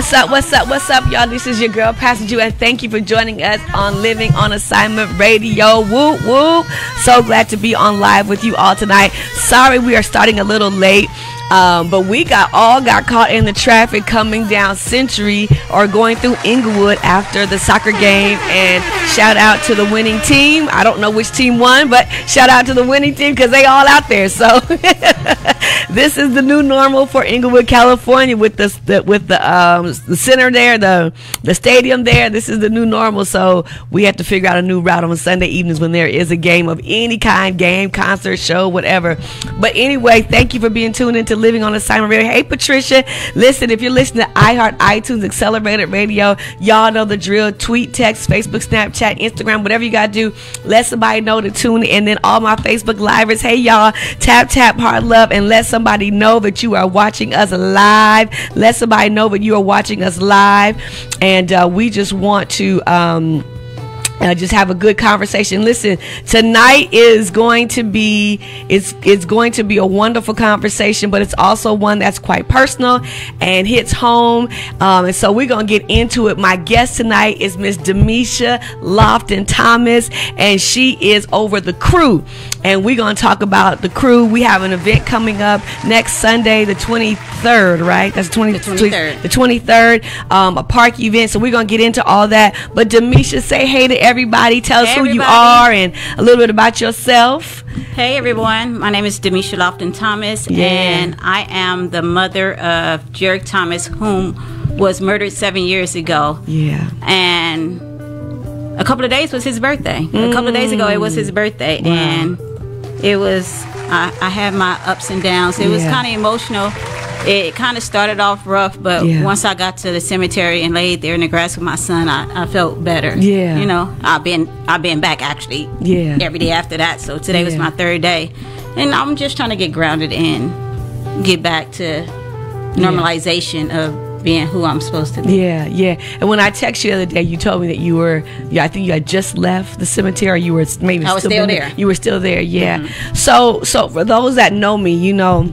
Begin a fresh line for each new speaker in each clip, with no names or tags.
What's up? What's up? What's up, y'all? This is your girl, Pastor Ju, and thank you for joining us on Living on Assignment Radio. Woo woo! So glad to be on live with you all tonight. Sorry we are starting a little late. Um, but we got all got caught in the traffic coming down Century or going through Inglewood after the soccer game. And shout out to the winning team. I don't know which team won, but shout out to the winning team because they all out there. So this is the new normal for Inglewood, California, with the, the with the um, the center there, the the stadium there. This is the new normal. So we have to figure out a new route on Sunday evenings when there is a game of any kind, game, concert, show, whatever. But anyway, thank you for being tuned into Living on Assignment Radio. Hey, Patricia. Listen, if you're listening to iHeart, iTunes, Accelerated Radio, y'all know the drill. Tweet, text, Facebook, Snapchat, Instagram, whatever you got to do. Let somebody know to tune in. And then all my Facebook livers, hey, y'all, tap, tap, hard love, and let somebody know that you are watching us live. Let somebody know that you are watching us live. And uh, we just want to. Um, uh, just have a good conversation. Listen, tonight is going to be it's it's going to be a wonderful conversation, but it's also one that's quite personal and hits home. Um, and so we're gonna get into it. My guest tonight is Miss Demicha Lofton Thomas, and she is over the crew. And we're gonna talk about the crew. We have an event coming up next Sunday, the 23rd, right? That's 20,
The 23rd.
The 23rd, um, a park event. So we're gonna get into all that. But Demicha, say hey to everybody. Tell us
Hey,
who you are and a little bit about yourself.
Hey everyone, my name is Demicha Lofton Thomas,
Yeah.
and I am the mother of Jarek Thomas, whom was murdered seven years ago.
Yeah.
And a couple of days was his birthday. A couple of days ago, it was his birthday, and it was. I, I had my ups and downs. It was kind of emotional. It kind of started off rough, but
Yeah.
once I got to the cemetery and laid there in the grass with my son, I, I felt better.
Yeah.
you know, I've been I've been back actually.
Yeah.
every day after that. So today was my third day, and I'm just trying to get grounded and get back to normalization of being who I'm supposed to be.
Yeah, yeah. And when I texted you the other day, you told me that you were, yeah, I think you had just left the cemetery. You were maybe
I was
still
still
been
there.
You were still there, yeah. So, so for those that know me, you know,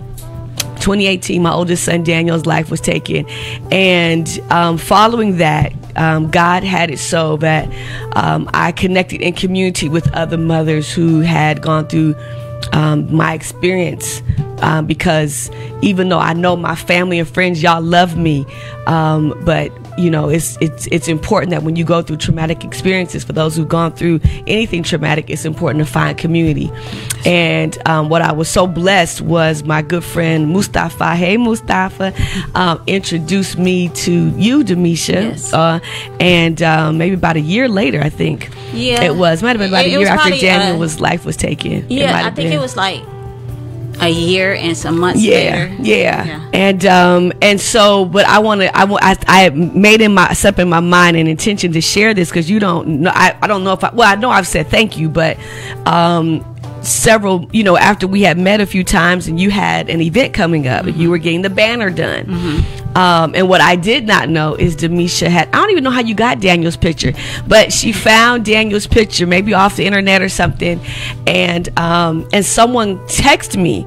2018, my oldest son Daniel's life was taken, and um, following that, um, God had it so that um, I connected in community with other mothers who had gone through um, my experience. Um, because even though I know my family and friends, y'all love me, um, but you know it's it's it's important that when you go through traumatic experiences, for those who've gone through anything traumatic, it's important to find community. And um, what I was so blessed was my good friend Mustafa. Hey Mustafa, um, introduced me to you, Demicha.
Yes.
Uh, and um, maybe about a year later, I think.
Yeah.
it was. Might have been about
It-
a year after
probably,
Daniel
uh,
was life was taken.
Yeah, I think
been.
it was like a year and some months
Yeah,
later.
yeah,
Yeah.
and um, and so, but I want to, I, I, I made in my up in my mind an intention to share this because you don't know, I, I don't know if I, well, I know I've said thank you, but um, several, you know, after we had met a few times and you had an event coming up, and you were getting the banner done. Um, and what I did not know is Demicha had, I don't even know how you got Daniel's picture, but she found Daniel's picture, maybe off the internet or something. And, um, and someone texted me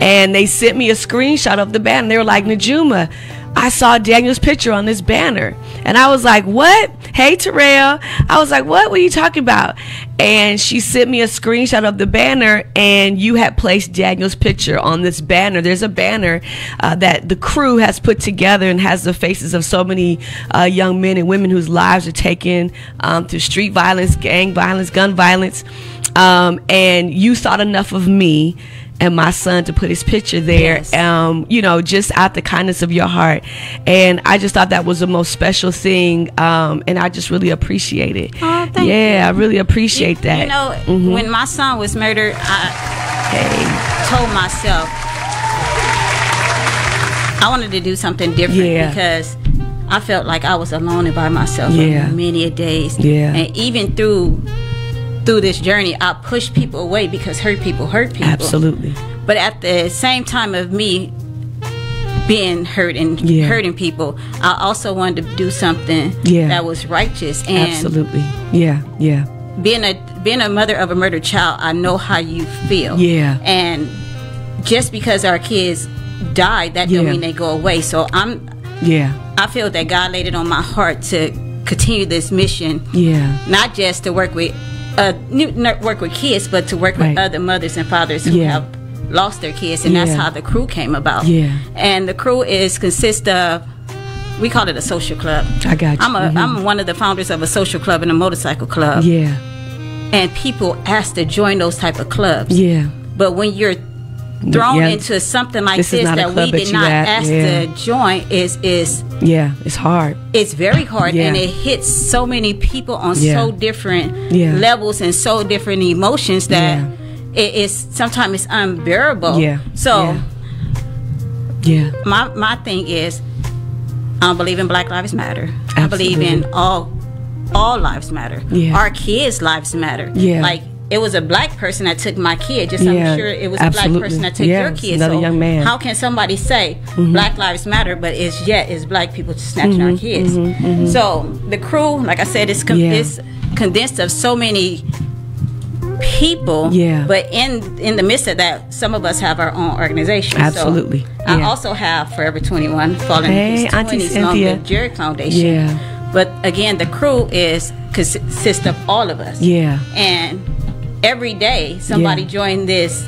and they sent me a screenshot of the banner. They were like, Najuma, I saw Daniel's picture on this banner. And I was like, what? Hey, Terrell. I was like, what? Are you talking about? And she sent me a screenshot of the banner, and you had placed Daniel's picture on this banner. There's a banner uh, that the crew has put together and has the faces of so many uh, young men and women whose lives are taken um, through street violence, gang violence, gun violence. Um, and you thought enough of me and my son to put his picture there,
Yes.
um, you know, just out the kindness of your heart. And I just thought that was the most special thing. Um, and I just really appreciate it.
Oh, thank
yeah, I really appreciate that.
You know,
Mhm.
when my son was murdered, I
Hey.
told myself I wanted to do something different
Yeah.
because I felt like I was alone and by myself
Yeah.
for many a days.
Yeah.
And even through through this journey, I pushed people away because hurt people hurt people.
Absolutely.
But at the same time of me being hurt and
Yeah.
hurting people, I also wanted to do something
Yeah.
that was righteous and
Absolutely. Yeah, yeah.
being a being a mother of a murdered child, I know how you feel.
Yeah.
And just because our kids died, that don't mean they go away. So I'm
Yeah.
I feel that God laid it on my heart to continue this mission,
Yeah.
not just to work with uh new- not work with kids, but to work
Right.
with other mothers and fathers who
Yeah.
have lost their kids, and that's how the crew came about.
Yeah.
And the crew is consist of we call it a social club.
I got you.
I'm a
Mhm.
am one of the founders of a social club and a motorcycle club,
Yeah.
and people ask to join those type of clubs.
Yeah.
But when you're thrown
Yeah.
into something like
This
this,
is not a
that we
that
did not
at,
ask
yeah.
to join, is is
Yeah. It's hard.
it's very hard
Yeah.
and it hits so many people on so different
Yeah.
levels and so different emotions that it is sometimes it's unbearable.
Yeah.
So
Yeah.
my my thing is I believe in Black Lives Matter. I believe in all all lives matter.
Yeah.
Our kids' lives matter.
Yeah.
Like it was a black person that took my kid. Just
Yeah,
I'm sure it was a black person that took
Yeah,
your kid.
another
so
young man. Mm-hmm.
how can somebody say Black Lives Matter, but it's yet it's black people snatching
Mm-hmm,
our kids? So the crew, like I said, is con-
Yeah.
is condensed of so many people.
Yeah.
But in in the midst of that, some of us have our own organization.
Absolutely.
So I also have Forever 21 falling
Hey, Auntie Cynthia.
the Jerry Foundation.
Yeah.
But again, the crew is consists of all of us.
Yeah.
And every day somebody
Yeah.
join this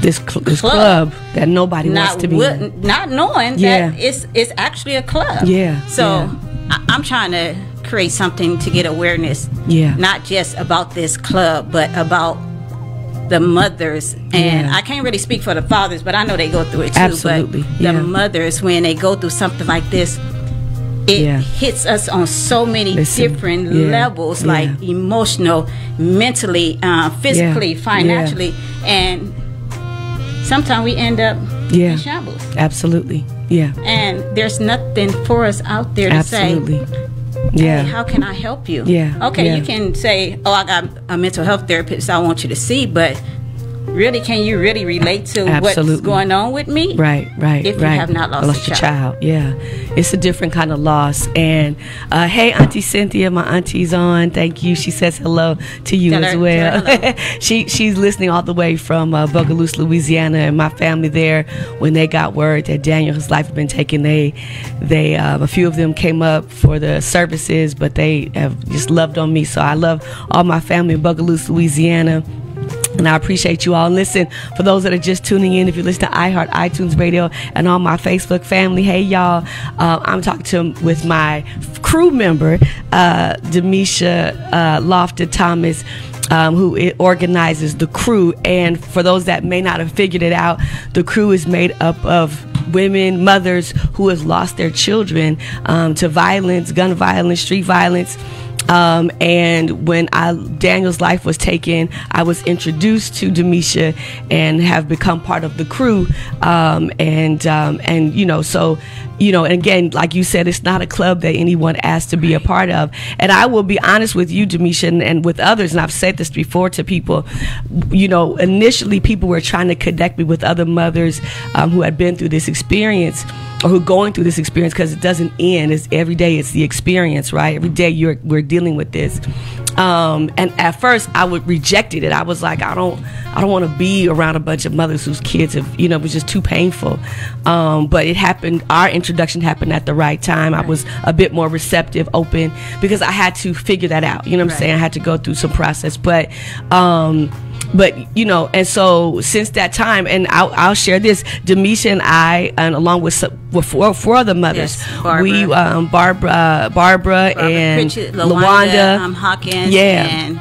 This, cl- this
Club.
club that nobody wants to be. in.
not knowing
Yeah.
that it's it's actually a club.
Yeah,
So
yeah.
I, I'm trying to create something to get awareness.
Yeah.
Not just about this club, but about the mothers and
Yeah.
I can't really speak for the fathers, but I know they go through it too.
Absolutely,
But
yeah.
the mothers when they go through something like this, it
Yeah.
hits us on so many
Listen,
different
yeah,
levels,
yeah.
like emotional, mentally, uh, physically, financially, and sometimes we end up
Yeah.
in shambles.
Absolutely. Yeah.
And there's nothing for us out there to
Absolutely.
say,
Yeah.
hey, how can I help you?
Yeah,
Okay, you can say, oh, I got a mental health therapist I want you to see, but really, can you really relate to what's going on with me?
Right, right,
If you have not lost a
your
child.
Yeah, it's a different kind of loss. And uh, hey, Auntie Cynthia, my auntie's on. Thank you. She says hello to you
Tell
as
her-
well. she she's listening all the way from uh, Bogalusa, Louisiana, and my family there. When they got word that Daniel's life had been taken, they they um, a few of them came up for the services, but they have just loved on me. So I love all my family in Bogalusa, Louisiana. And I appreciate you all. And listen, for those that are just tuning in, if you listen to iHeart, iTunes Radio, and all my Facebook family, hey y'all, uh, I'm talking to with my crew member, uh, Demicha uh, Lofton Thomas. Um, who organizes the crew? And for those that may not have figured it out, the crew is made up of women, mothers who have lost their children um, to violence, gun violence, street violence. Um, and when I, Daniel's life was taken, I was introduced to Demicha and have become part of the crew. Um, and um, and you know, so you know, and again, like you said, it's not a club that anyone asked to be a part of. And I will be honest with you, Demicha, and, and with others, and I've said this before to people. You know, initially people were trying to connect me with other mothers um, who had been through this experience or who are going through this experience because it doesn't end. It's every day. It's the experience, right? Every day you're we're dealing with this. Um, and at first, I would rejected it. I was like, I don't, I don't want to be around a bunch of mothers whose kids have, you know, it was just too painful. Um, but it happened. Our introduction happened at the right time. I was a bit more receptive, open, because I had to figure that out. You know what I'm
Right.
saying? I had to go through some process, but. Um, but you know, and so since that time, and I'll, I'll share this, Demicha and I, and along with, with four, four other mothers,
Yes, Barbara.
we um, Barbara, Barbara,
Robert
and
Pritchett,
Lawanda,
Lawanda, um, Hawkins,
Yeah.
and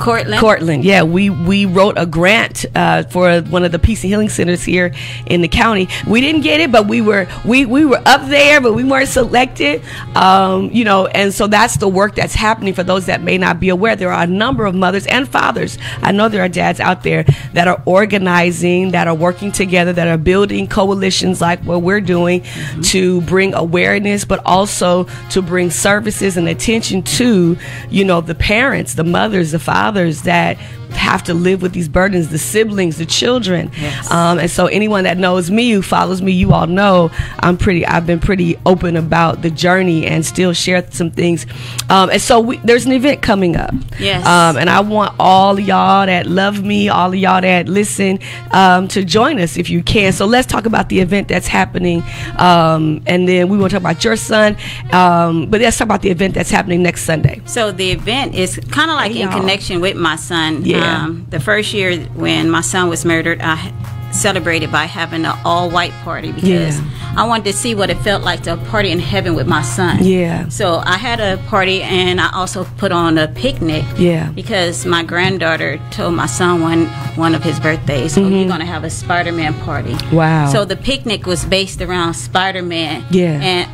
Cortland.
Cortland, yeah, we we wrote a grant uh, for one of the peace and healing centers here in the county. We didn't get it, but we were we we were up there, but we weren't selected. Um, you know, and so that's the work that's happening for those that may not be aware. There are a number of mothers and fathers. I know there are dads out there that are organizing, that are working together, that are building coalitions like what we're doing to bring awareness, but also to bring services and attention to you know the parents, the mothers, the fathers that have to live with these burdens, the siblings, the children.
Yes.
Um, and so anyone that knows me, who follows me, you all know I'm pretty. I've been pretty open about the journey and still share some things. Um, and so we, there's an event coming up.
Yes.
Um, and I want all y'all that love me, all y'all that listen, um, to join us if you can. So let's talk about the event that's happening, um, and then we want to talk about your son. Um, but let's talk about the event that's happening next Sunday.
So the event is kind of like
Hey,
in connection with my son.
Yeah.
Um, the first year when my son was murdered, I celebrated by having an all-white party because
Yeah.
I wanted to see what it felt like to party in heaven with my son.
Yeah.
So I had a party and I also put on a picnic.
Yeah.
Because my granddaughter told my son one one of his birthdays, "Oh, you're gonna have a Spider-Man party."
Mm-hmm. Wow.
So the picnic was based around Spider-Man.
Yeah.
And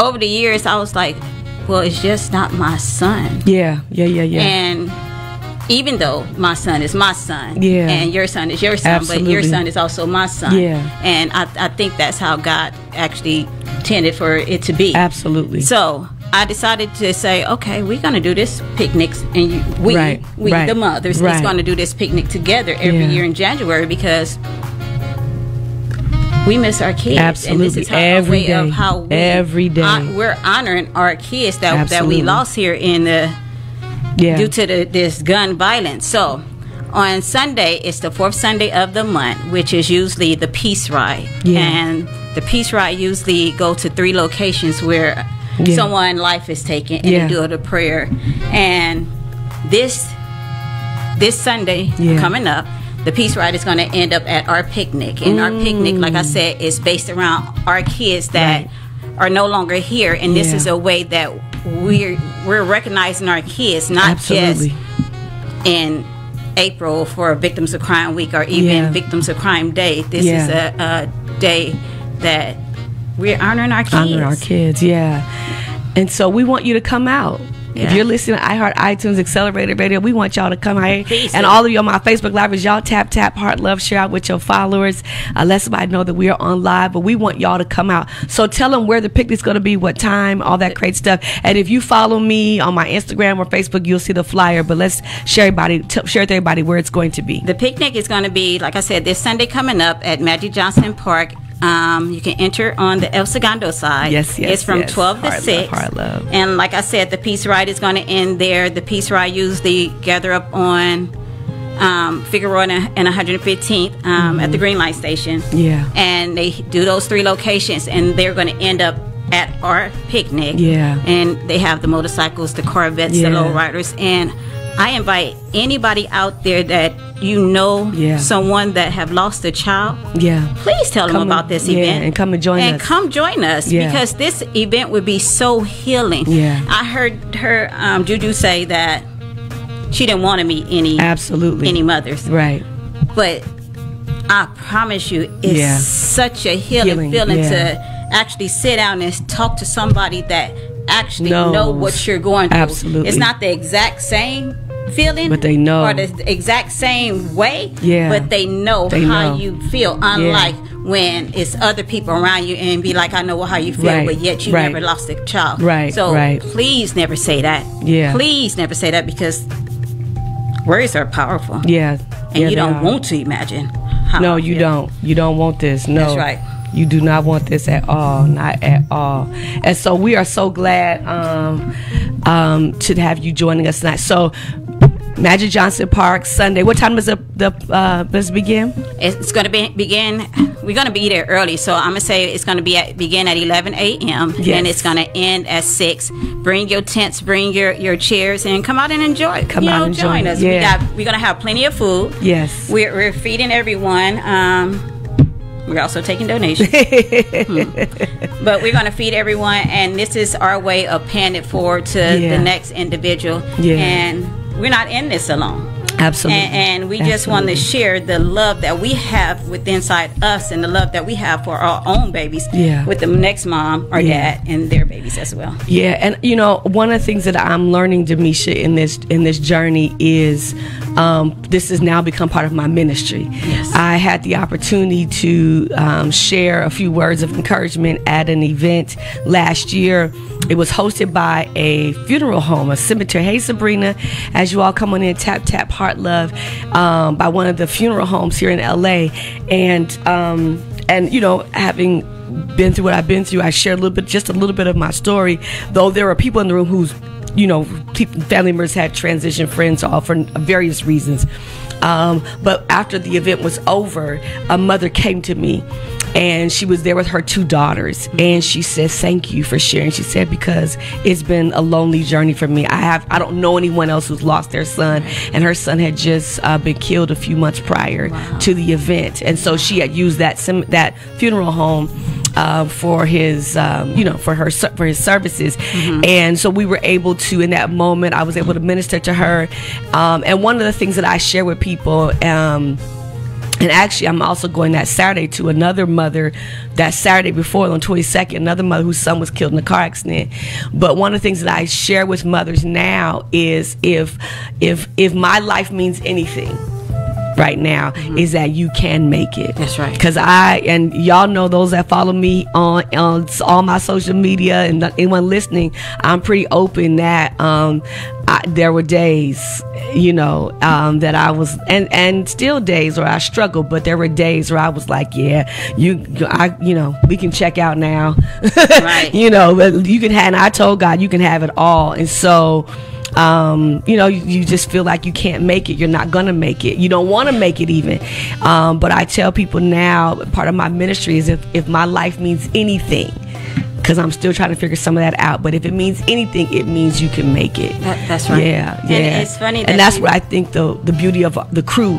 over the years, I was like, "Well, it's just not my son."
Yeah, yeah, yeah, yeah.
And even though my son is my son,
Yeah.
and your son is your son, but your son is also my son,
Yeah.
and I, I think that's how God actually intended for it to be.
Absolutely.
So I decided to say, okay, we're going to do this picnic, and you, we,
Right,
we
right,
the mothers,
right.
is going to do this picnic together every
Yeah.
year in January because we miss our kids.
Absolutely.
And this is how,
Every
a way of
day.
how we,
Every day.
hon- we're honoring our kids that, that we lost here in the
yeah.
due to the, this gun violence. So on Sunday, it's the fourth Sunday of the month, which is usually the peace ride.
Yeah.
And the peace ride usually go to three locations where
Yeah.
someone life is taken and
Yeah.
they do a prayer. And this this Sunday
Yeah.
coming up, the peace ride is going to end up at our picnic. And our picnic, like I said, is based around our kids that
Mm. Right.
are no longer here. And this is a way that we're we're recognizing our kids, not
Absolutely.
just in April for Victims of Crime Week or even
Yeah.
Victims of Crime Day. This
Yeah.
is a, a day that we're honoring our kids.
honor our kids. Yeah. And so we want you to come out. If you're listening to iHeart iTunes Accelerated Radio, we want y'all to come out here. And all of you on my Facebook Live is y'all tap, tap, heart, love, share out with your followers. Uh, let somebody know that we are on live, but we want y'all to come out. So tell them where the picnic's going to be, what time, all that great stuff. And if you follow me on my Instagram or Facebook, you'll see the flyer. But let's share everybody, t- share with everybody where it's going to be.
The picnic is going to be, like I said, this Sunday coming up at Magic Johnson Park. Um, you can enter on the El Segundo side.
Yes, yes,
It's from
yes.
12 to
Hard love,
6.
hard love.
And like I said, the Peace Ride is going to end there. The Peace Ride usually gather up on um, Figueroa and, and 115th um, at the Green Light Station.
Mm-hmm. Yeah.
And they do those three locations, and they're going to end up at our picnic.
Yeah.
And they have the motorcycles, the Corvettes,
Yeah.
the lowriders, and I invite anybody out there that you know
Yeah.
someone that have lost a child.
Yeah.
Please tell them
Come
about
and-
this
yeah,
event
and come and join
and
us.
come join us
Yeah.
because this event would be so healing.
Yeah.
I heard her um, Juju say that she didn't want to meet any
Absolutely.
any mothers,
Right.
but I promise you, it's
Yeah.
such a healing,
Healing,
feeling
yeah.
to actually sit down and talk to somebody that actually
Knows.
know what you're going through.
Absolutely.
It's not the exact same feeling,
But they know.
or the exact same way.
Yeah.
but they know
They
how
know.
you feel. Unlike when it's other people around you and be like, I know how you feel,
Right,
but yet you
right.
never lost a child.
Right,
So
right.
please never say that.
Yeah.
Please never say that because words are powerful.
Yeah.
And
Yeah,
you don't
are.
want to imagine. How
No, you don't. You don't want this. No.
That's right.
You do not want this at all. Not at all. And so we are so glad um, um, to have you joining us tonight. So Magic Johnson Park Sunday. What time does the the uh, does it begin?
It's going to be begin. We're going to be there early, so I'm gonna say it's going to be at, begin at 11 a.m.
Yes.
and it's going to end at six. Bring your tents, bring your your chairs, and come out and enjoy.
Come
you
out
know,
and
join
join.
us.
Yeah.
We got we're going to have plenty of food.
Yes.
We're, we're feeding everyone. Um, we're also taking donations, Hmm. but we're going to feed everyone, and this is our way of paying it forward to
Yeah.
the next individual.
Yeah.
And we're not in this alone.
Absolutely.
And, and we just want to share the love that we have with inside us and the love that we have for our own babies
Yeah.
with the next mom or
Yeah.
dad and their babies as well.
Yeah, and you know, one of the things that I'm learning, Demicha, in this in this journey is um, this has now become part of my ministry.
Yes.
I had the opportunity to um, share a few words of encouragement at an event last year. It was hosted by a funeral home, a cemetery. Hey, Sabrina, as you all come on in, tap tap heart love, um, by one of the funeral homes here in LA, and um, and you know having been through what I've been through, I shared a little bit, just a little bit of my story. Though there are people in the room who's you know, family members had transition friends, all for various reasons. Um, but after the event was over, a mother came to me and she was there with her two daughters and she said thank you for sharing she said because it's been a lonely journey for me i have i don't know anyone else who's lost their son and her son had just uh, been killed a few months prior
Wow.
to the event and so she had used that sim- that funeral home uh, for his, um, you know, for her for his services, and so we were able to in that moment. I was able to minister to her, um, and one of the things that I share with people. Um, and actually, I'm also going that Saturday to another mother. That Saturday before, on 22nd, another mother whose son was killed in a car accident. But one of the things that I share with mothers now is if if if my life means anything right now is that you can make it.
That's right.
Because I and y'all know those that follow me on on all my social media and anyone listening, I'm pretty open that um, I, there were days, you know, um, that I was and and still days where I struggled, but there were days where I was like, yeah, you, I, you know, we can check out now,
Right.
you know, but you can have. And I told God, you can have it all, and so um, you know, you, you just feel like you can't make it. You're not gonna make it. You don't want to make it even. Um, but I tell people now, part of my ministry is if if my life means anything, because I'm still trying to figure some of that out. But if it means anything, it means you can make it.
That- that's right.
Yeah,
And
yeah.
it's funny that
and that's what I think the the beauty of the crew.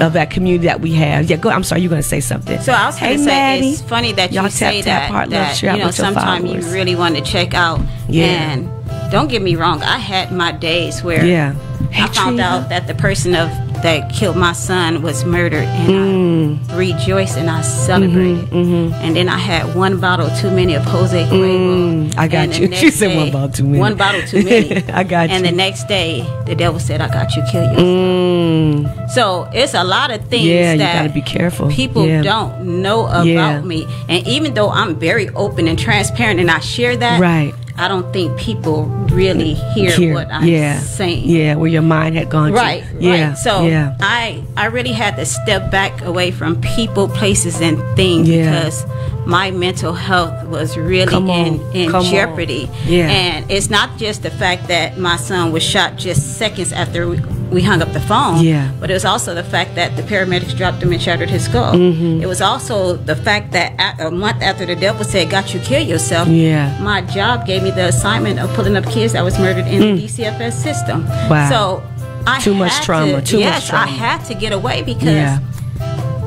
Of that community that we have, yeah. Go. I'm sorry, you're gonna say something.
So I was
hey,
going to say
Maddie.
it's funny that you say
tap, tap,
that,
heart, love,
that
share
you know sometimes you really want to check out.
Yeah.
And don't get me wrong, I had my days where
Yeah. Hey,
I found
Trina.
out that the person of that killed my son was murdered, and I rejoiced and I celebrated. And then I had one bottle too many of Jose Cuervo.
Mm, I got you. She said one bottle too many.
One bottle too many.
I got
And
you.
And the next day, the devil said, "I got you, kill yourself."
Mm,
So it's a lot of things
Yeah, you
that
gotta be careful.
People
Yeah.
don't know about
Yeah.
me, and even though I'm very open and transparent, and I share that,
Right.
I don't think people really hear
here,
what I'm
yeah,
saying.
yeah, where your mind had gone.
Right,
to. yeah,
right. So
yeah,
I I really had to step back away from people, places, and things
Yeah.
because my mental health was really in in
come on.
jeopardy.
Yeah.
and it's not just the fact that my son was shot just seconds after we, hung up the phone.
Yeah.
but it was also the fact that the paramedics dropped him and shattered his skull.
Mm-hmm.
It was also the fact that a, a month after the devil said, "Got you, kill yourself."
Yeah.
my job gave me the assignment of pulling up kids that was murdered in the DCFS system.
Mm. Wow.
So I
Too much
had
trauma,
To,
too much
yes,
trauma.
I had to get away because
yeah,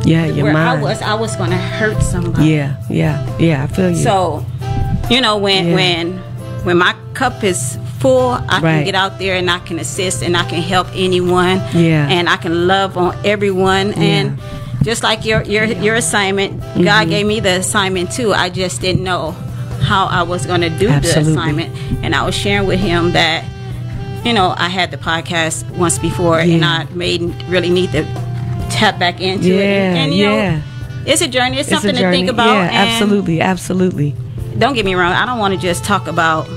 yeah, your
where
mind.
I was, I was going to hurt somebody.
yeah, yeah, yeah. I feel you.
So, you know, when
Yeah.
when when my cup is I
Right.
can get out there and I can assist and I can help anyone.
Yeah.
And I can love on everyone and. Just like your your your assignment,
Mm-hmm.
God gave me the assignment too. I just didn't know how I was going to do
Absolutely.
the assignment, and I was sharing with him that, you know, I had the podcast once before, and I made really need to tap back into it.
Yeah,
And, and, you
yeah.
know, it's a journey. It's,
it's
something
journey.
to think about.
Yeah,
and-
absolutely, absolutely.
don't get me wrong, I don't want to just talk about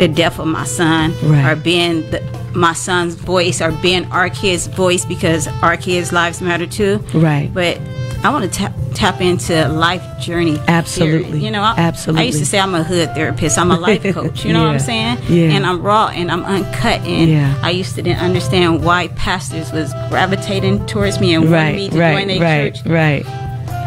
the death of my son
Right.
or being the, my son's voice or being our kids' voice because our kids' lives matter too.
Right.
But I want to tap tap into life journey.
Absolutely.
You know, I,
Absolutely.
I used to say I'm a hood therapist. I'm a life coach. You know what I'm saying?
Yeah.
And I'm raw and I'm uncut. And
Yeah.
I used to didn't understand why pastors was gravitating towards me and wanting me
Right,
to join
right,
their
right,
church.
right.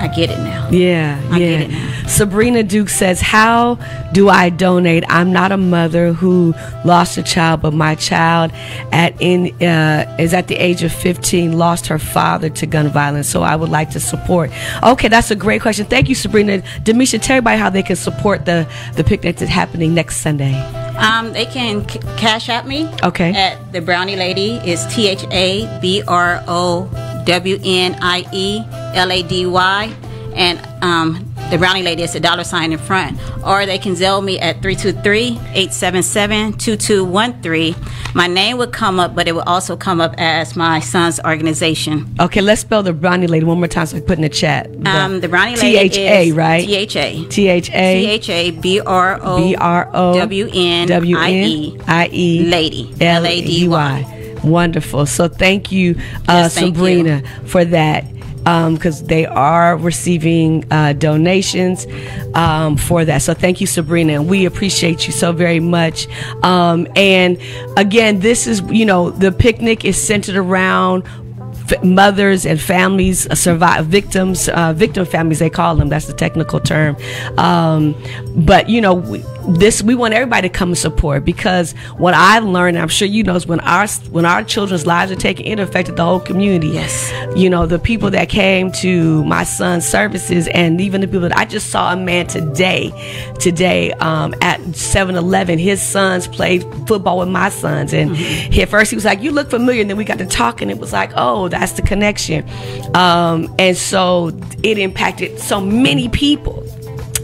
I get it now.
Yeah,
I
yeah.
get it now.
Sabrina Duke says, "How do I donate? I'm not a mother who lost a child, but my child at in uh, is at the age of 15 lost her father to gun violence. So I would like to support." Okay, that's a great question. Thank you, Sabrina. Demicha, tell everybody how they can support the the picnic that's happening next Sunday.
Um, they can c- cash at me.
Okay.
At the Brownie Lady is T H A B R O W N I E L A D Y, and um, the Brownie Lady is a dollar sign in front. Or they can Zelle me at 323-877-2213. My name would come up, but it would also come up as my son's organization.
Okay, let's spell the brownie lady one more time so we put in the chat.
Um, the Brownie Lady
T-H-A, right?
T-H-A.
T H A
T-H-A-B-R-O
B R O
W N
W
I
N
E
I E
Lady.
L A D Y. Wonderful. So thank you, uh,
Yes, thank
Sabrina, for that. Because they are receiving uh, donations um, for that. So thank you, Sabrina. And we appreciate you so very much. Um, and again, this is, you know, the picnic is centered around mothers and families uh, survive victims uh, victim families they call them that's the technical term um, but you know we, this we want everybody to come and support because what I've learned I'm sure you know is when our when our children's lives are taken it affected the whole community.
Yes.
you know the people that came to my son's services and even the people that I just saw a man today today um, at 7-Eleven his sons played football with my sons and he, at first he was like you look familiar and then we got to talking it was like oh that's the connection. Um, and so it impacted so many people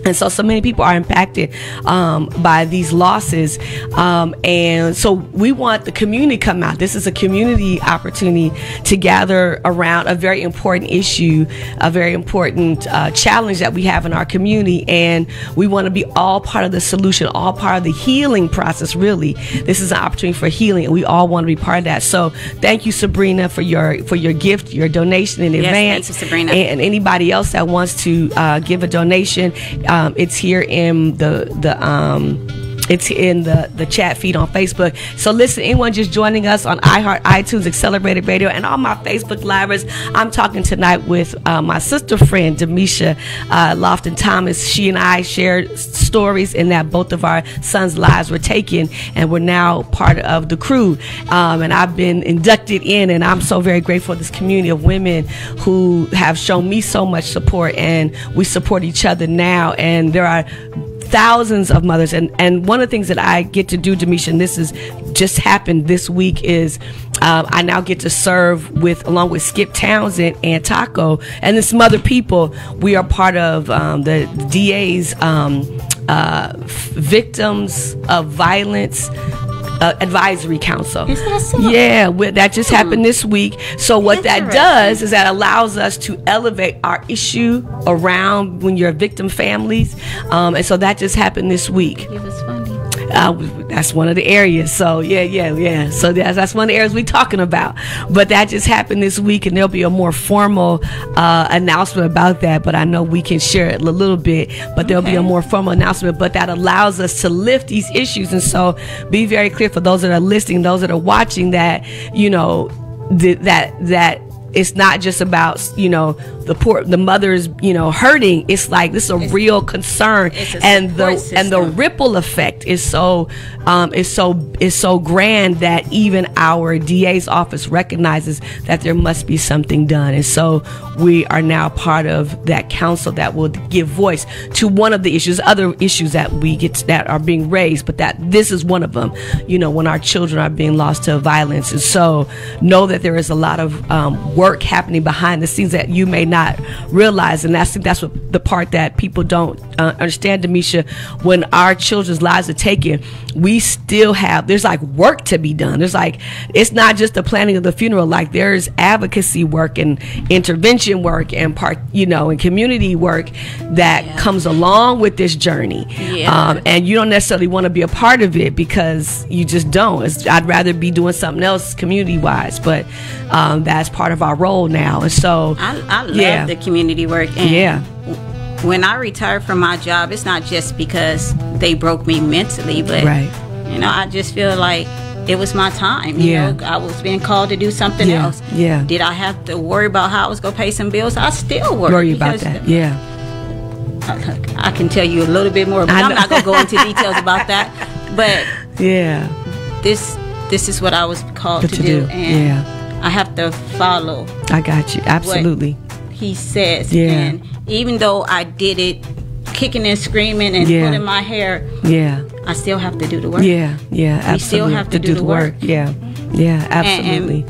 and so so many people are impacted um, by these losses. Um, and so we want the community to come out. This is a community opportunity to gather around a very important issue a very important uh, challenge that we have in our community. And we want to be all part of the solution all part of the healing process really. This is an opportunity for healing and we all want to be part of that. So thank you sabrina for your for your gift your donation in
Yes, thank
advance.
you, Sabrina.
and and anybody else that wants to uh, give a donation, um, it's here in the the um, it's in the the chat feed on Facebook. So listen, anyone just joining us on iHeart, iTunes, Accelerated Radio, and all my Facebook livers. I'm talking tonight with uh, my sister friend Demicha uh, Lofton Thomas. She and I shared stories in that both of our sons' lives were taken, and we're now part of the crew. Um, and I've been inducted in, and I'm so very grateful this community of women who have shown me so much support, and we support each other now. And there are thousands of mothers. And and one of the things that I get to do Demicha and this is just happened this week is um, I now get to serve with along with Skip Townsend and Taco. And then some other people we are part of um, the DA's um, uh, victims of violence uh, advisory council.
Is that so?
Yeah, we- that just happened this week. So what that does is that allows us to elevate our issue around when you're victim families, um, and so that just happened this week. Uh, that's one of the areas. So yeah, yeah, yeah. So that's that's one of the areas we're talking about. But that just happened this week, and there'll be a more formal uh, announcement about that. But I know we can share it a little bit. But there'll be a more formal announcement. But that allows us to lift these issues, and so be very clear for those that are listening, those that are watching, that you know th- that that it's not just about you know the poor the mothers you know hurting. It's like this is a real concern.
It's a
and the
support
and the ripple effect is so um, is so is so grand that even our DA's office recognizes that there must be something done, and so we are now part of that council that will give voice to one of the issues, other issues that we get that are being raised, but that this is one of them. You know, when our children are being lost to violence, and so know that there is a lot of um, work happening behind the scenes that you may not realize, and that's that's what the part that people don't uh, understand, Demicha. When our children's lives are taken, we still have there's like work to be done. There's like it's not just the planning of the funeral. Like there's advocacy work and intervention work and part you know and community work that
Yeah.
comes along with this journey.
Yeah.
Um, and you don't necessarily want to be a part of it because you just don't. It's, I'd rather be doing something else community wise, but um, that's part of our role now. And so
I, I love
Yeah.
the community work. And
Yeah.
When I retired from my job, it's not just because they broke me mentally, but
Right.
you know, I just feel like it was my time. You
Yeah.
know, I was being called to do something
Yeah.
else.
Yeah.
Did I have to worry about how I was gonna pay some bills? I still worry.
worry about that. Yeah.
I, I can tell you a little bit more, but I'm not gonna go into details about that. But
Yeah.
this this is what I was called
What
to,
to
do,
do,
and
yeah.
I have to follow
I got you. Absolutely.
he says.
Yeah.
And even though I did it kicking and screaming and
Yeah.
pulling my hair,
Yeah.
I still have to do the work.
Yeah. Yeah. Absolutely.
We still have to do the work.
Yeah. Yeah. Absolutely.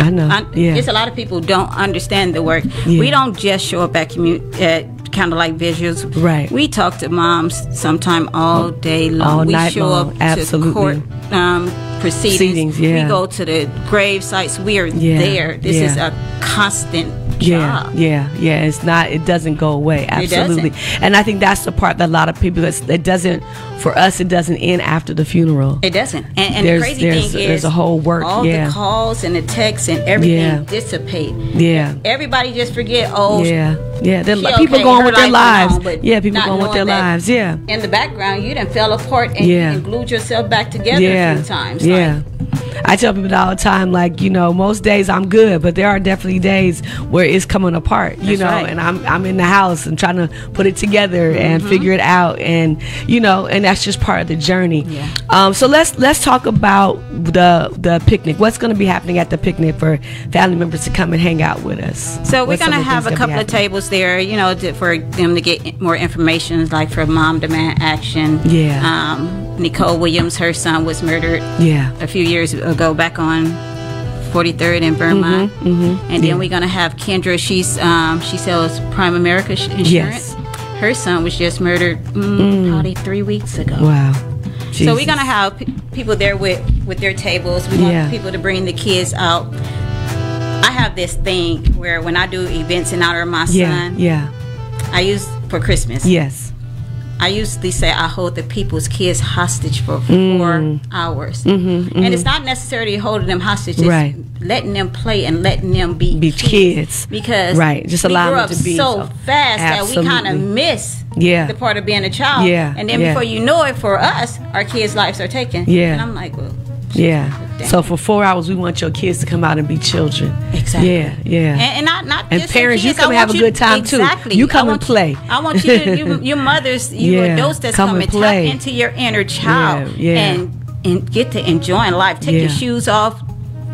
I know.
I,
yeah.
It's a lot of people don't understand the work.
Yeah.
We don't just show up at commu- at kind of like visuals.
Right.
We talk to moms sometime all day long.
All
we
night
show
long,
up
absolutely.
to court um, proceedings.
Proceedings, yeah.
We go to the grave sites. We are
Yeah,
there. This is a constant
Yeah,
job.
yeah, yeah. It's not. It doesn't go away. Absolutely. And I think that's the part that a lot of people. It doesn't. For us, it doesn't end after the funeral.
It doesn't. And, and
There's-
the crazy
there's-
thing is,
there's a whole work,
All
yeah.
the calls and the texts and everything
Yeah.
dissipate.
yeah.
Everybody just forget. Oh,
Yeah, yeah. People
okay,
going with their lives.
on,
yeah, people going with their lives. Yeah,
In the background, you done fell apart and,
Yeah.
and glued yourself back together
yeah,
a few times.
Yeah. I tell people all the time, like you know, most days I'm good, but there are definitely days where it's coming apart. You
That's
know,
right.
and I'm I'm in the house and trying to put it together and
Mm-hmm.
figure it out, and you know, and that's just part of the journey.
Yeah.
Um, so let's let's talk about the the picnic. What's going to be happening at the picnic for family members to come and hang out with us?
So we're gonna have a couple of tables there, you know, to, for them to get more information, like for Mom Demand Action.
Yeah.
Um, Nicole Williams, her son was murdered
Yeah.
a few years ago back on 43rd in Vermont.
Mm-hmm,
And then we're gonna have Kendra. She's um, she sells Primerica sh- insurance.
Yes.
Her son was just murdered mm, probably three weeks ago.
Wow.
So we're gonna have p- people there with with their tables. We want
Yeah.
people to bring the kids out. I have this thing where when I do events in honor of my
Yeah.
son,
Yeah.
I use for Christmas.
Yes.
I usually say I hold the people's kids hostage for four hours, mm-hmm, and it's not necessarily holding them hostage. It's
Right.
letting them play and letting them be
Be kids.
because
Right, just
we
allow
grew
them
up
to be,
so
so-
fast that we kind of miss
Yeah.
the part of being a child.
Yeah,
and then
yeah.
before you know it, for us, our kids' lives are taken.
Yeah.
and I'm like, well,
Yeah. So for four hours, we want your kids to come out and be children.
Exactly.
Yeah. Yeah.
And, and not not
And
your
parents, you come and have
want
a good time, too.
exactly.
You come and play.
I want you, to, you your mothers, you
Yeah,
adults that's
come
coming
and
tap
play.
into your inner child
Yeah, yeah.
and and get to enjoying life. Take
Yeah.
your shoes off.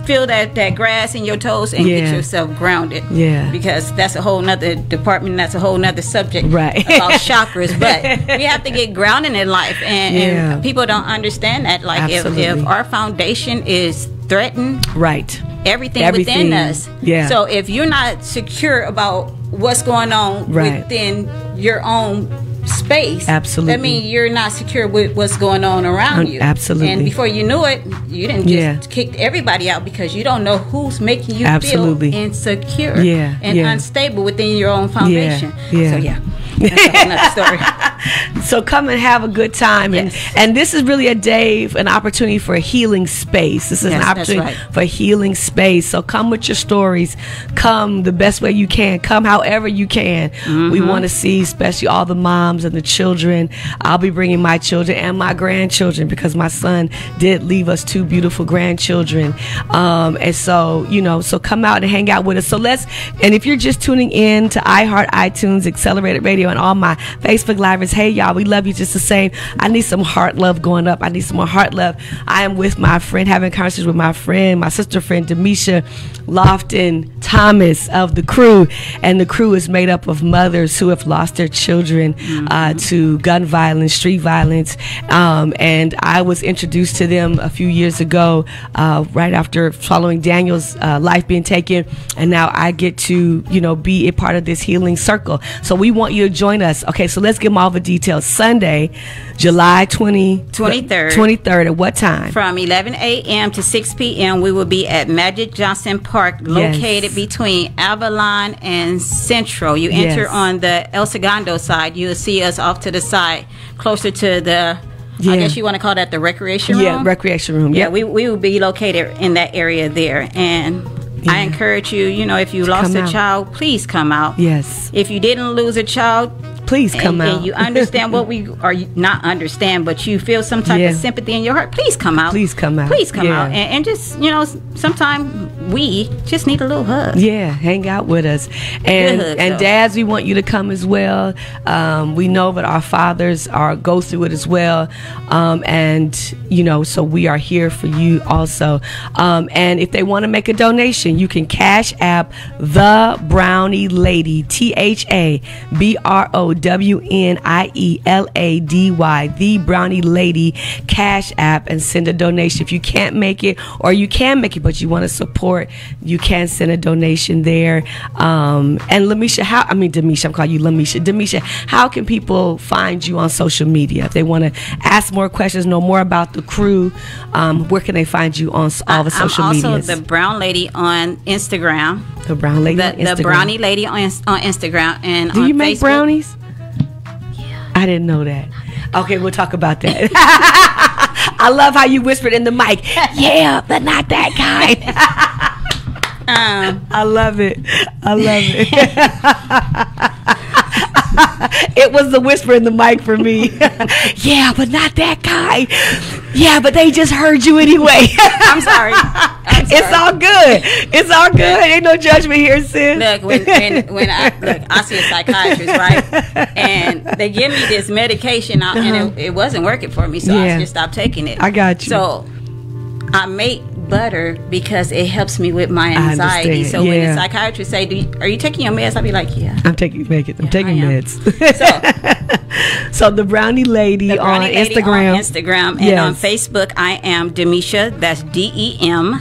Feel that, that grass in your toes and
Yeah.
get yourself grounded.
Yeah.
Because that's a whole nother department. That's a whole nother subject.
Right.
About chakras. But we have to get grounded in life. And,
Yeah.
and people don't understand that. Like if, if our foundation is threatened,
right.
everything,
Everything,
within us.
yeah.
So if you're not secure about what's going on
Right.
within your own space,
Absolutely.
I mean, you're not secure with what's going on around you.
absolutely.
And before you knew it, you didn't just
Yeah.
kick everybody out because you don't know who's making you
Absolutely.
feel insecure
Yeah,
and
yeah.
unstable within your own foundation.
yeah.
So yeah. That's a whole nother story.
So come and have a good time, and
Yes.
and this is really a day, an opportunity for a healing space. This is an
Yes, that's
opportunity
right.
for healing space. So come with your stories. Come the best way you can. Come however you can. We
Mm-hmm.
want to see, especially all the moms and the children. I'll be bringing my children and my grandchildren because my son did leave us two beautiful grandchildren. Um, and so you know, so come out and hang out with us. So let's. And if you're just tuning in to iHeart, iTunes, Accelerated Radio, and all my Facebook livers, hey y'all, we love you just the same. I need some heart love going up. I need some more heart love. I am with my friend, having conversations with my friend, my sister friend, Demicha Lofton Thomas of the crew. And the crew is made up of mothers who have lost their children uh, to gun violence, street violence. Um, and I was introduced to them a few years ago, uh, right after following Daniel's uh, life being taken. And now I get to, you know, be a part of this healing circle. So we want you to join us. Okay, so let's get them all the details. Sunday, July 20,
23rd.
23rd. At what time?
From 11 a.m. to 6 p.m., we will be at Magic Johnson Park,
Yes.
located between Avalon and Central. You enter
Yes.
on the El Segundo side. You'll see us off to the side, closer to the,
Yeah.
I guess you want to call that the recreation room.
yeah, recreation room.
Yeah,
Yep.
we, we will be located in that area there. And I encourage you, you know, if you lost a
out.
child, please come out.
yes.
If you didn't lose a child,
Please come
and,
out.
and you understand what we are not understand, but you feel some type
Yeah.
of sympathy in your heart. Please come out.
Please come out.
Please come
Yeah.
out, and, and just you know, sometimes we just need a little hug.
Yeah, hang out with us, and
hug,
and
though.
dads, we want you to come as well. Um, we know that our fathers are go through it as well, um, and you know, so we are here for you also. Um, and if they want to make a donation, you can cash app the Brownie Lady T H A B R O W N I E L A D Y, the Brownie Lady Cash App, and send a donation. If you can't make it, or you can make it, but you want to support, you can send a donation there. Um, and Lamisha, how I mean Demicha, I'm calling you Lamisha. Demicha, how can people find you on social media if they want to ask more questions, know more about the crew? Um, where can they find you on all the social media?
I'm also
medias?
the brown lady on Instagram.
The brown lady.
The,
on
the brownie lady on, on Instagram and
Do you make
Facebook.
brownies? I didn't know that. Okay, we'll talk about that. I love how you whispered in the mic. Yeah, but not that kind.
Um,
I love it. I love it. it was the whisper in the mic for me. yeah, but not that kind. Yeah, but they just heard you anyway.
I'm sorry. I'm sorry.
it's all good. It's all good. Ain't no judgment here, sis.
Look, when, when, when I look, I see a psychiatrist, right? And they give me this medication, out, and it, it wasn't working for me, so
Uh-huh. Yeah.
I just stopped taking it.
I got you.
So I make butter because it helps me with my anxiety. So when the psychiatrist say, Do you, "Are you taking your meds?" I'll be like, "Yeah."
I'm taking make it. I'm taking meds. So, the brownie lady
The
on
Lady
Instagram.
on Instagram, and
Yes.
on Facebook, I am Demicha. That's D E M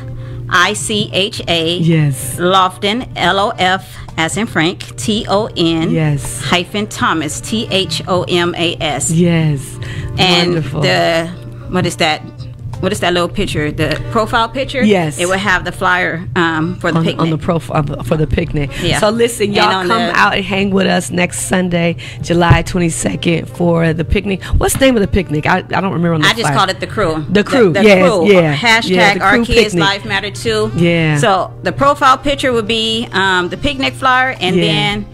I C H A.
Yes.
Lofton, L O F, as in Frank, T O N.
Yes.
Hyphen Thomas, T H O M A S.
Yes.
And
Wonderful.
the what is that? What is that little picture? The profile picture.
Yes.
It will have the flyer um, for the
on,
picnic.
on the profile for the picnic.
Yeah.
So listen, y'all come
the-
out and hang with us next Sunday, July 22nd for the picnic. What's the name of the picnic? I, I don't remember on the
I just
flyer.
called it the crew.
The crew,
The,
yes,
crew.
yeah,
Hashtag
yeah, the
our kids'
picnic.
life matter too.
Yeah.
So the profile picture would be um, the picnic flyer, and
Yeah.
then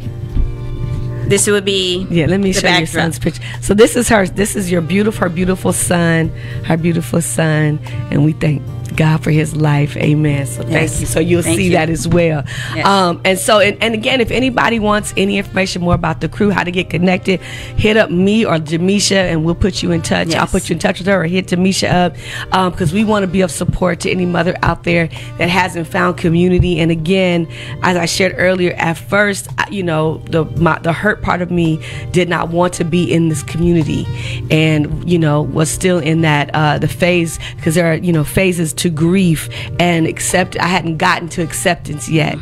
this would be
Yeah, let me show your son's picture. So this is her. This is your beautiful, her beautiful son, her beautiful son, and we thank God for his life. Amen. So thank you. So you'll
Thank
see
you.
that as well.
Yes.
Um, and so, and, and again, if anybody wants any information more about the crew, how to get connected, hit up me or Jamisha, and we'll put you in touch. I'll put you in touch with her or hit Jamisha up because we want to be of support to any mother out there that hasn't found community. And again, as I shared earlier, at first, you know, the my, the hurt part of me did not want to be in this community, and you know, was still in that uh, the phase because there are you know phases to grief and accept. I hadn't gotten to acceptance yet,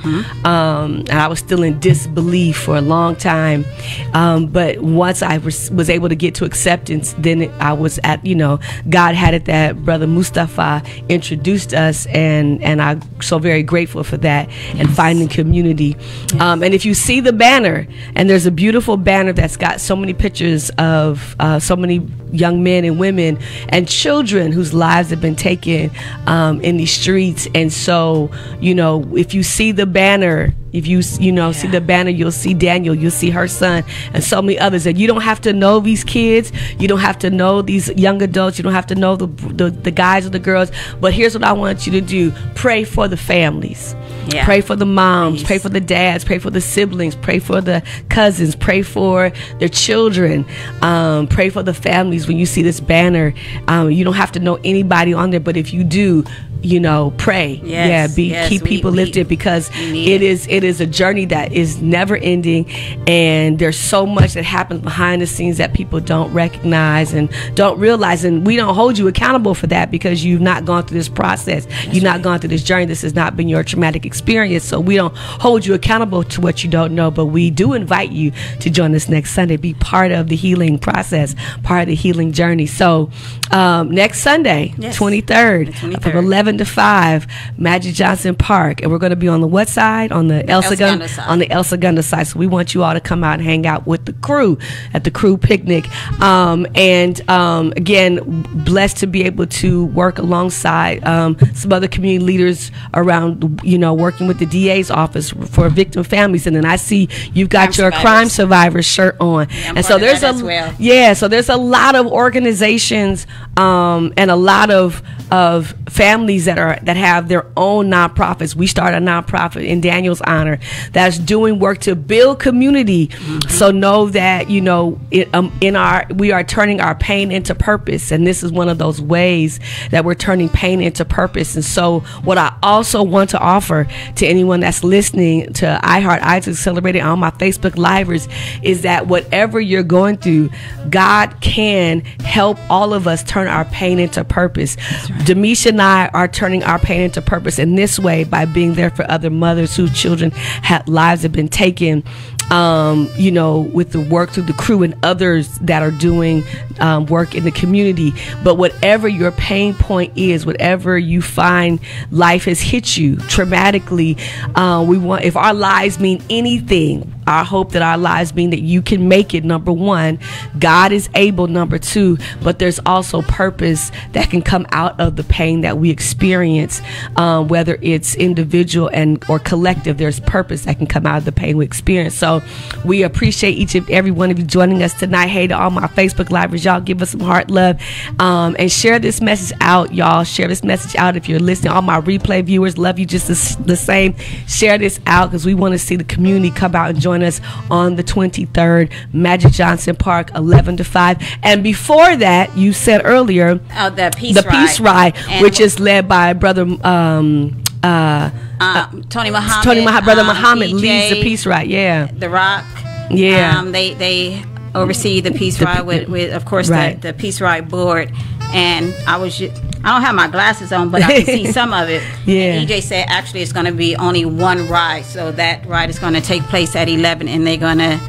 um, and I was still in disbelief for a long time. Um, but once I was, was able to get to acceptance, then it, I was at you know God had it that brother Mustafa introduced us, and and I'm so very grateful for that and finding community. Um, and if you see the banner, and there's a beautiful banner that's got so many pictures of uh, so many young men and women and children whose lives have been taken um, in these streets. And so, you know, if you see the banner, if you you know see the banner, you'll see Daniel, you'll see her son, and so many others. And you don't have to know these kids, you don't have to know these young adults, you don't have to know the the, the guys or the girls. But here's what I want you to do: pray for the families.
Yeah.
Pray for the moms,
Please.
pray for the dads, pray for the siblings, pray for the cousins, pray for their children, um, pray for the families. When you see this banner, um, you don't have to know anybody on there, but if you do, you know pray.
Yes,
yeah be
yes,
keep
we,
people lifted because it is it is a journey that is never ending. And there's so much that happens behind the scenes that people don't recognize and don't realize. And we don't hold you accountable for that because you've not gone through this process. That's you've right. not gone through this journey. This has not been your traumatic experience. So we don't hold you accountable to what you don't know. But we do invite you to join us next Sunday. Be part of the healing process part of the healing journey. So um, next Sunday
yes.
23rd,
23rd
from
11
7 to 5, Magic Johnson Park. And we're going to be on the what side? On the, Elsa
El, side.
On the El Segundo side. So we want you all to come out and hang out with the crew at the crew picnic. Um, and um, again, blessed to be able to work alongside um, some other community leaders around, you know, working with the DA's office for victim families. And then I see you've got
crime
your
survivors.
crime survivor shirt on.
Yeah,
and so there's a,
well.
yeah, so there's a lot of organizations um, and a lot of, of families ladies that are that have their own nonprofits. We start a nonprofit in Daniel's honor that's doing work to build community. Mm-hmm. So know that you know it, um, in our we are turning our pain into purpose, and this is one of those ways that we're turning pain into purpose. And so, what I also want to offer to anyone that's listening to iHeart iTunes celebrating on my Facebook livers is that whatever you're going through, God can help all of us turn our pain into purpose. Right. Demicha and I are turning our pain into purpose in this way by being there for other mothers whose children have lives have been taken um, you know, with the work through the crew and others that are doing um, work in the community. But whatever your pain point is, whatever you find life has hit you traumatically, uh, we want, if our lives mean anything, our hope that our lives mean that you can make it, number one. God is able, number two. But there's also purpose that can come out of the pain that we experience, um, whether it's individual and or collective. There's purpose that can come out of the pain we experience. So we appreciate each and every one of you joining us tonight. Hey to all my Facebook livers, y'all give us some heart love um, and share this message out, y'all. Share this message out if you're listening. All my replay viewers, love you just the, the same. Share this out because we want to see the community come out and join join us on the 23rd, Magic Johnson Park, 11 to 5. And before that, you said earlier,
oh, the Peace
the
Ride.
Peace Ride, which is led by Brother. Um, uh,
uh, Tony Muhammad,
Tony Muhammad, brother
um,
Muhammad leads the Peace Ride. Yeah,
The Rock.
Yeah.
Um, they they oversee the Peace
The-
Ride with, with of course
Right.
the, the Peace Ride board. And I was I don't have my glasses on, but I can see some of it.
Yeah.
And EJ said actually it's going to be only one ride, so that ride is going to take place at eleven, and they're going to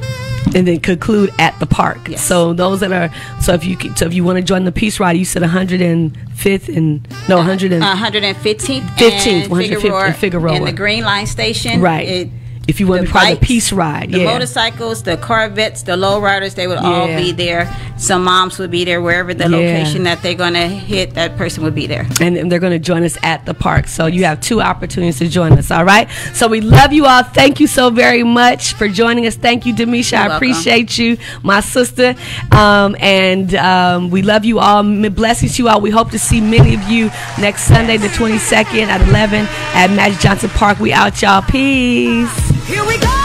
and then conclude at the park.
Yes.
So those that are so if you so if you want to join the Peace Ride, you said 105th and no 100 and
115th,
15th,
and
115th and Figueroa.
in the Green Line station.
right.
It,
if you want to be the Peace Ride,
the
yeah.
motorcycles, the Corvettes, the lowriders, they would all be there. Some moms would be there wherever the
Yeah.
location that they're going to hit. That person would be there.
and they're going to join us at the park. So you have two opportunities to join us. All right. So we love you all. Thank you so very much for joining us. Thank you, Demicha.
You're
I
welcome.
appreciate you, my sister. Um, and um, we love you all. Blessings to you all. We hope to see many of you next Sunday, the 22nd at 11 at Magic Johnson Park. We out, y'all. Peace.
Here we go.